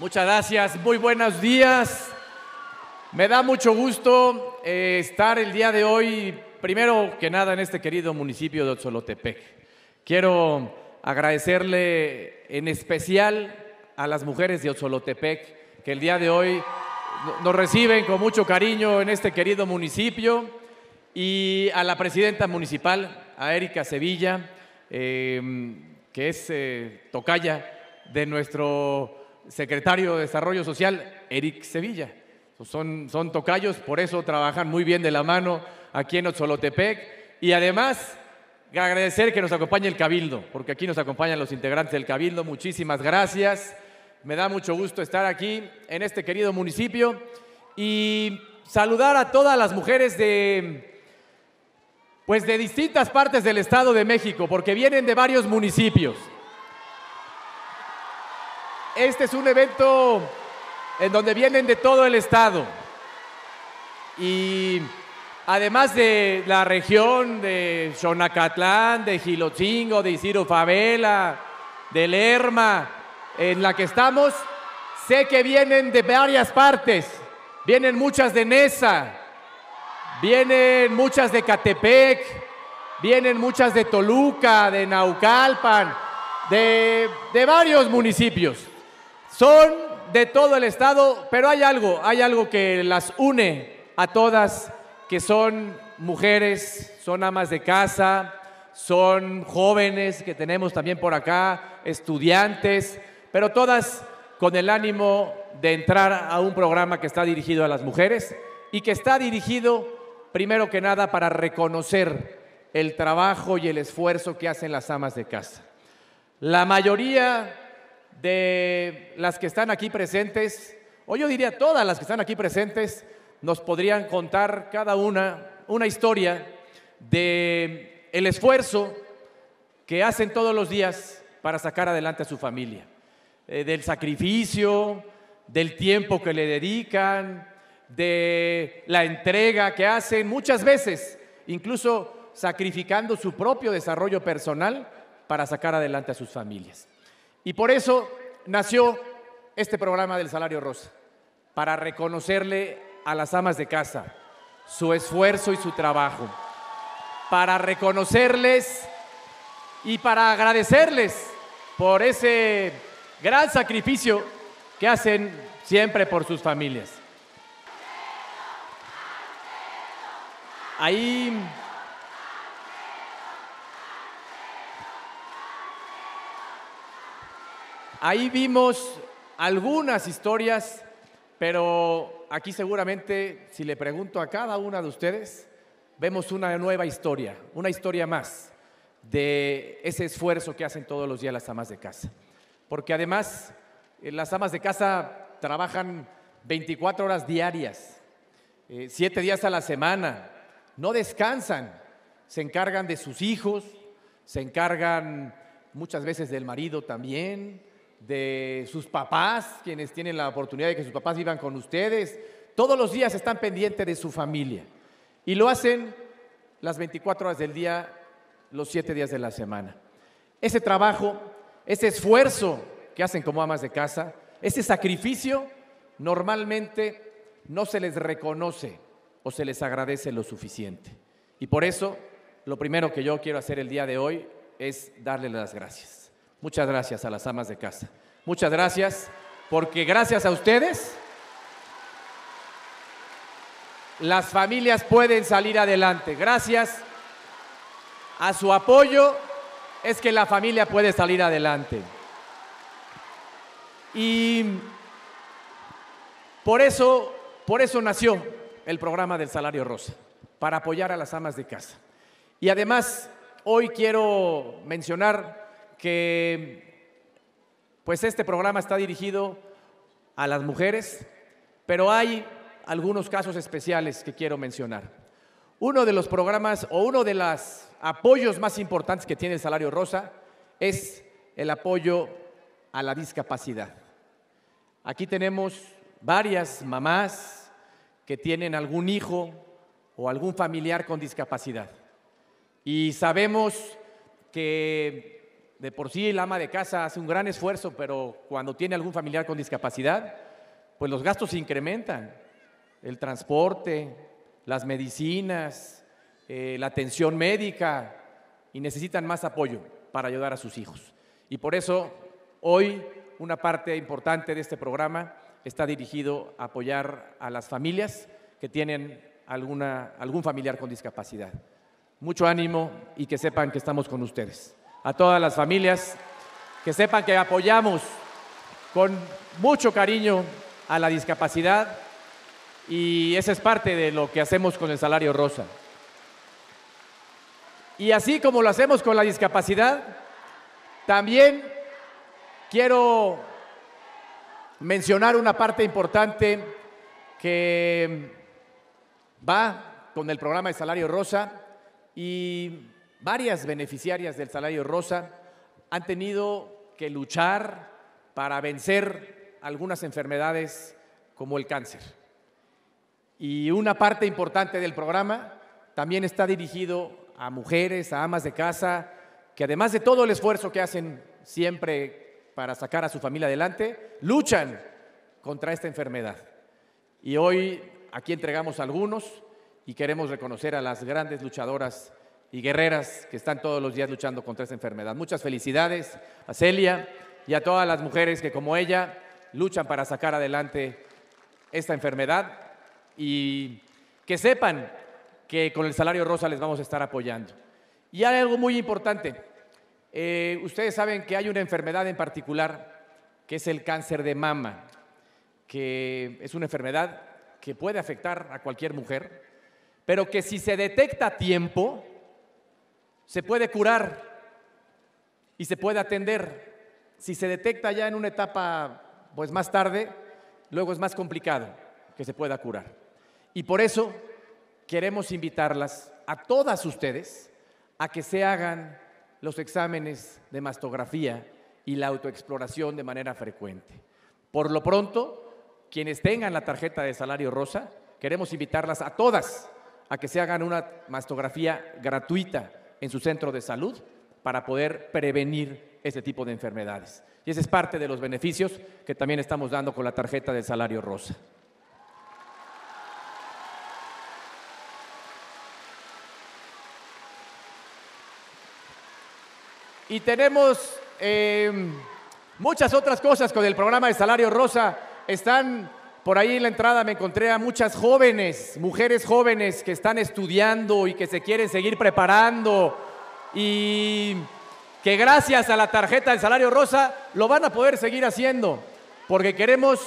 Muchas gracias, muy buenos días. Me da mucho gusto eh, estar el día de hoy, primero que nada, en este querido municipio de Otzolotepec. Quiero agradecerle en especial a las mujeres de Otzolotepec que el día de hoy nos reciben con mucho cariño en este querido municipio y a la presidenta municipal, a Erika Sevilla, eh, que es eh, tocaya de nuestro secretario de Desarrollo Social, Eric Sevilla. Son, son tocayos, por eso trabajan muy bien de la mano aquí en Otzolotepec. Y además, agradecer que nos acompañe el Cabildo, porque aquí nos acompañan los integrantes del Cabildo. Muchísimas gracias. Me da mucho gusto estar aquí en este querido municipio y saludar a todas las mujeres de pues de distintas partes del Estado de México, porque vienen de varios municipios. Este es un evento en donde vienen de todo el estado. Y además de la región de Xonacatlán, de Gilotzingo, de Isidro Favela, de Lerma, en la que estamos, sé que vienen de varias partes. Vienen muchas de Nesa, vienen muchas de Catepec, vienen muchas de Toluca, de Naucalpan, de, de varios municipios. Son de todo el estado, pero hay algo, hay algo que las une a todas, que son mujeres, son amas de casa, son jóvenes que tenemos también por acá, estudiantes, pero todas con el ánimo de entrar a un programa que está dirigido a las mujeres y que está dirigido primero que nada para reconocer el trabajo y el esfuerzo que hacen las amas de casa. La mayoría de las que están aquí presentes, o yo diría todas las que están aquí presentes, nos podrían contar cada una una historia de el esfuerzo que hacen todos los días para sacar adelante a su familia, eh, del sacrificio, del tiempo que le dedican, de la entrega que hacen muchas veces, incluso sacrificando su propio desarrollo personal para sacar adelante a sus familias. Y por eso nació este programa del Salario Rosa, para reconocerle a las amas de casa su esfuerzo y su trabajo, para reconocerles y para agradecerles por ese gran sacrificio que hacen siempre por sus familias. Ahí Ahí vimos algunas historias, pero aquí seguramente, si le pregunto a cada una de ustedes, vemos una nueva historia, una historia más de ese esfuerzo que hacen todos los días las amas de casa. Porque además eh, las amas de casa trabajan 24 horas diarias, 7 eh, días a la semana, no descansan, se encargan de sus hijos, se encargan muchas veces del marido también, de sus papás, quienes tienen la oportunidad de que sus papás vivan con ustedes. Todos los días están pendientes de su familia y lo hacen las 24 horas del día, los 7 días de la semana. Ese trabajo, ese esfuerzo que hacen como amas de casa, ese sacrificio, normalmente no se les reconoce o se les agradece lo suficiente. Y por eso, lo primero que yo quiero hacer el día de hoy es darle las gracias. Muchas gracias a las amas de casa. Muchas gracias, porque gracias a ustedes las familias pueden salir adelante. Gracias a su apoyo es que la familia puede salir adelante. Y por eso, por eso nació el programa del Salario Rosa, para apoyar a las amas de casa. Y además, hoy quiero mencionar que pues este programa está dirigido a las mujeres, pero hay algunos casos especiales que quiero mencionar. Uno de los programas o uno de los apoyos más importantes que tiene el Salario Rosa es el apoyo a la discapacidad. Aquí tenemos varias mamás que tienen algún hijo o algún familiar con discapacidad. Y sabemos que de por sí el ama de casa hace un gran esfuerzo, pero cuando tiene algún familiar con discapacidad, pues los gastos se incrementan. El transporte, las medicinas, eh, la atención médica, y necesitan más apoyo para ayudar a sus hijos. Y por eso hoy una parte importante de este programa está dirigido a apoyar a las familias que tienen alguna, algún familiar con discapacidad. Mucho ánimo y que sepan que estamos con ustedes. A todas las familias, que sepan que apoyamos con mucho cariño a la discapacidad y esa es parte de lo que hacemos con el salario rosa. Y así como lo hacemos con la discapacidad, también quiero mencionar una parte importante que va con el programa de Salario Rosa y varias beneficiarias del Salario Rosa han tenido que luchar para vencer algunas enfermedades como el cáncer. Y una parte importante del programa también está dirigido a mujeres, a amas de casa, que además de todo el esfuerzo que hacen siempre para sacar a su familia adelante, luchan contra esta enfermedad. Y hoy aquí entregamos algunos y queremos reconocer a las grandes luchadoras y guerreras que están todos los días luchando contra esta enfermedad. Muchas felicidades a Celia y a todas las mujeres que como ella luchan para sacar adelante esta enfermedad y que sepan que con el salario rosa les vamos a estar apoyando. Y hay algo muy importante. Eh, ustedes saben que hay una enfermedad en particular que es el cáncer de mama, que es una enfermedad que puede afectar a cualquier mujer, pero que si se detecta a tiempo, se puede curar y se puede atender. Si se detecta ya en una etapa pues más tarde, luego es más complicado que se pueda curar. Y por eso queremos invitarlas a todas ustedes a que se hagan los exámenes de mastografía y la autoexploración de manera frecuente. Por lo pronto, quienes tengan la tarjeta de salario rosa, queremos invitarlas a todas a que se hagan una mastografía gratuita en su centro de salud para poder prevenir este tipo de enfermedades. Y ese es parte de los beneficios que también estamos dando con la tarjeta del salario rosa. Y tenemos eh, muchas otras cosas con el programa de Salario Rosa. Están por ahí en la entrada, me encontré a muchas jóvenes, mujeres jóvenes que están estudiando y que se quieren seguir preparando y que gracias a la tarjeta del Salario Rosa lo van a poder seguir haciendo, porque queremos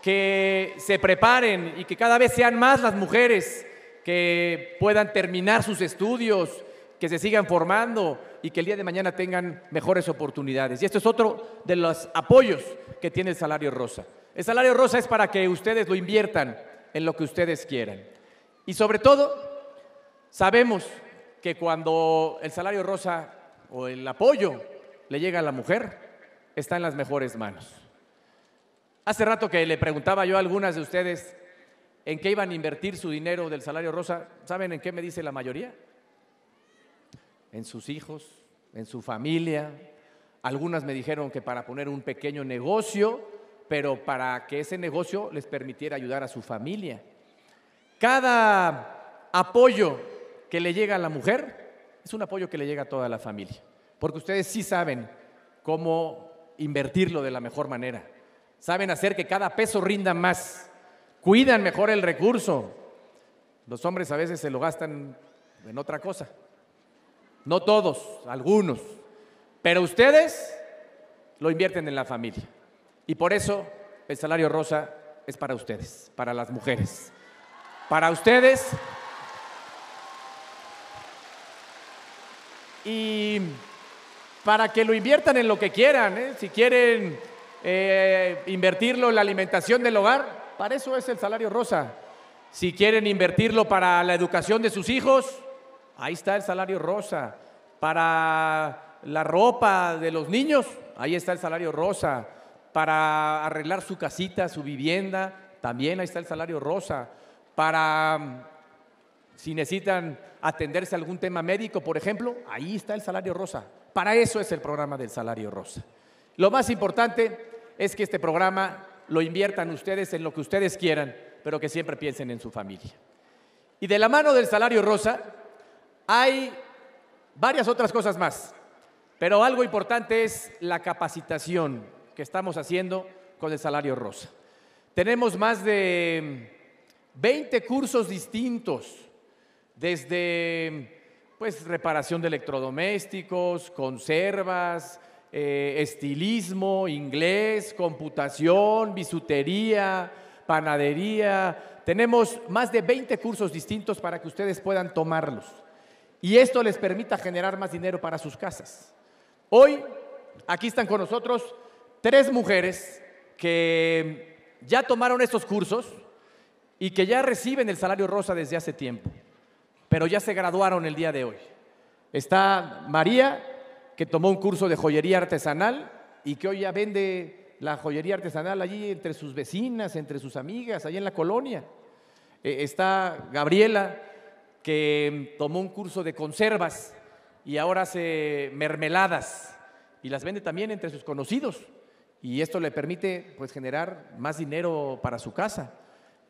que se preparen y que cada vez sean más las mujeres que puedan terminar sus estudios, que se sigan formando y que el día de mañana tengan mejores oportunidades. Y esto es otro de los apoyos que tiene el salario rosa. El salario rosa es para que ustedes lo inviertan en lo que ustedes quieran. Y sobre todo, sabemos que cuando el salario rosa o el apoyo le llega a la mujer, está en las mejores manos. Hace rato que le preguntaba yo a algunas de ustedes en qué iban a invertir su dinero del salario rosa. ¿Saben en qué me dice la mayoría? en sus hijos, en su familia. Algunas me dijeron que para poner un pequeño negocio, pero para que ese negocio les permitiera ayudar a su familia. Cada apoyo que le llega a la mujer es un apoyo que le llega a toda la familia, porque ustedes sí saben cómo invertirlo de la mejor manera, saben hacer que cada peso rinda más, cuidan mejor el recurso. Los hombres a veces se lo gastan en otra cosa. No todos, algunos. Pero ustedes lo invierten en la familia. Y por eso el salario rosa es para ustedes, para las mujeres. Para ustedes. Y para que lo inviertan en lo que quieran. ¿eh? Si quieren eh, invertirlo en la alimentación del hogar, para eso es el salario rosa. Si quieren invertirlo para la educación de sus hijos, Ahí está el salario rosa. Para la ropa de los niños, ahí está el salario rosa. Para arreglar su casita, su vivienda, también ahí está el salario rosa. Para si necesitan atenderse a algún tema médico, por ejemplo, ahí está el salario rosa. Para eso es el programa del salario rosa. Lo más importante es que este programa lo inviertan ustedes en lo que ustedes quieran, pero que siempre piensen en su familia. Y de la mano del salario rosa hay varias otras cosas más, pero algo importante es la capacitación que estamos haciendo con el salario rosa. Tenemos más de 20 cursos distintos, desde pues reparación de electrodomésticos, conservas, eh, estilismo, inglés, computación, bisutería, panadería. Tenemos más de 20 cursos distintos para que ustedes puedan tomarlos. Y esto les permita generar más dinero para sus casas. Hoy, aquí están con nosotros tres mujeres que ya tomaron estos cursos y que ya reciben el salario rosa desde hace tiempo, pero ya se graduaron el día de hoy. Está María, que tomó un curso de joyería artesanal y que hoy ya vende la joyería artesanal allí entre sus vecinas, entre sus amigas, allí en la colonia. Eh, está Gabriela, que tomó un curso de conservas y ahora hace mermeladas y las vende también entre sus conocidos. Y esto le permite pues, generar más dinero para su casa.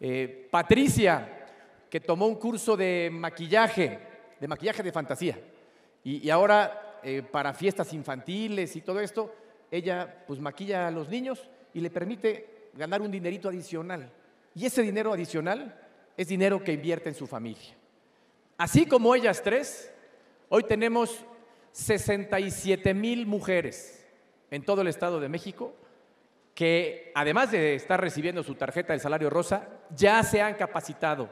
Eh, Patricia, que tomó un curso de maquillaje, de maquillaje de fantasía, y ahora eh, para fiestas infantiles y todo esto, ella pues maquilla a los niños y le permite ganar un dinerito adicional. Y ese dinero adicional es dinero que invierte en su familia. Así como ellas tres, hoy tenemos 67 mil mujeres en todo el Estado de México que además de estar recibiendo su tarjeta del salario rosa, ya se han capacitado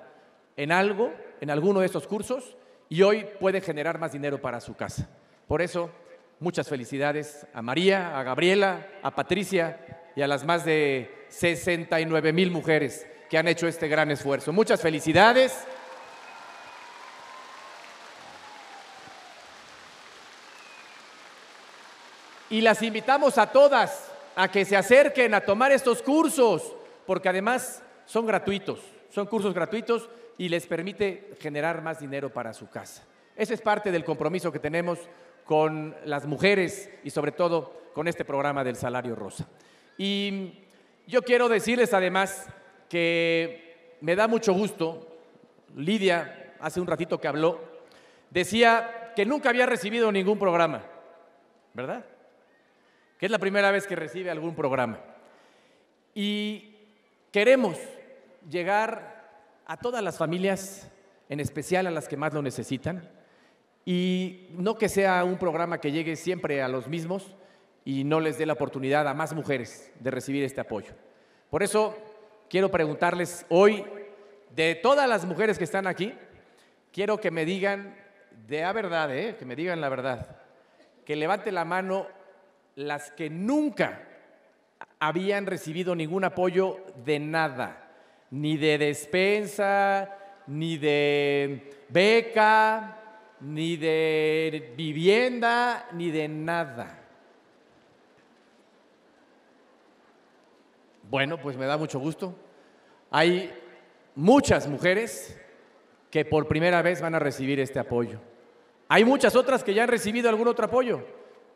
en algo, en alguno de estos cursos, y hoy puede generar más dinero para su casa. Por eso, muchas felicidades a María, a Gabriela, a Patricia y a las más de 69 mil mujeres que han hecho este gran esfuerzo. Muchas felicidades. Y las invitamos a todas a que se acerquen a tomar estos cursos, porque además son gratuitos, son cursos gratuitos y les permite generar más dinero para su casa. Ese es parte del compromiso que tenemos con las mujeres y sobre todo con este programa del salario rosa. Y yo quiero decirles además que me da mucho gusto, Lidia, hace un ratito que habló, decía que nunca había recibido ningún programa, ¿verdad? Que es la primera vez que recibe algún programa. Y queremos llegar a todas las familias, en especial a las que más lo necesitan, y no que sea un programa que llegue siempre a los mismos y no les dé la oportunidad a más mujeres de recibir este apoyo. Por eso quiero preguntarles hoy, de todas las mujeres que están aquí, quiero que me digan de a verdad, ¿eh? que me digan la verdad, que levante la mano las que nunca habían recibido ningún apoyo de nada, ni de despensa, ni de beca, ni de vivienda, ni de nada. Bueno, pues me da mucho gusto. Hay muchas mujeres que por primera vez van a recibir este apoyo. Hay muchas otras que ya han recibido algún otro apoyo,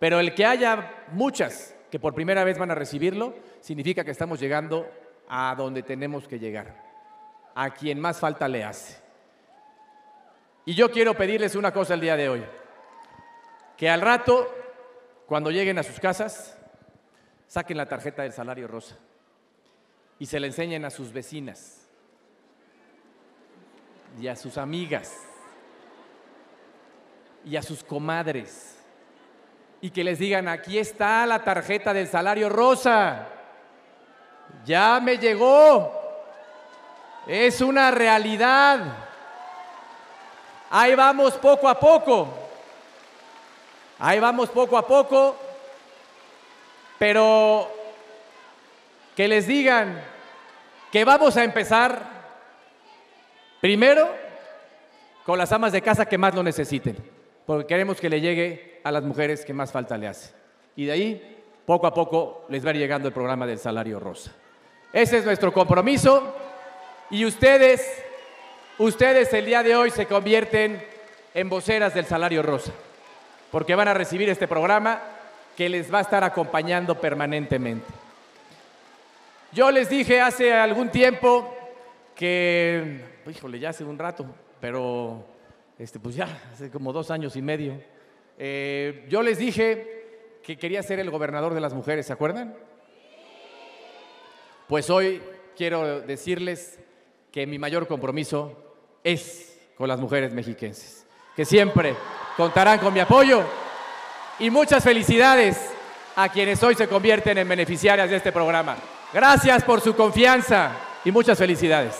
pero el que haya muchas que por primera vez van a recibirlo, significa que estamos llegando a donde tenemos que llegar, a quien más falta le hace. Y yo quiero pedirles una cosa el día de hoy. Que al rato, cuando lleguen a sus casas, saquen la tarjeta del salario rosa y se la enseñen a sus vecinas y a sus amigas y a sus comadres y que les digan, aquí está la tarjeta del salario rosa, ya me llegó, es una realidad. Ahí vamos poco a poco. Ahí vamos poco a poco. Pero que les digan que vamos a empezar primero con las amas de casa que más lo necesiten, porque queremos que le llegue a las mujeres que más falta le hace. Y de ahí, poco a poco, les va llegando el programa del salario rosa. Ese es nuestro compromiso y ustedes Ustedes el día de hoy se convierten en voceras del salario rosa. porque van a recibir este programa que les va a estar acompañando permanentemente. Yo les dije hace algún tiempo que, híjole, ya hace un rato, pero este, pues ya, hace como dos años y medio, eh, yo les dije que quería ser el gobernador de las mujeres, ¿se acuerdan? Pues hoy quiero decirles que mi mayor compromiso es con las mujeres mexiquenses, que siempre contarán con mi apoyo y muchas felicidades a quienes hoy se convierten en beneficiarias de este programa. Gracias por su confianza y muchas felicidades.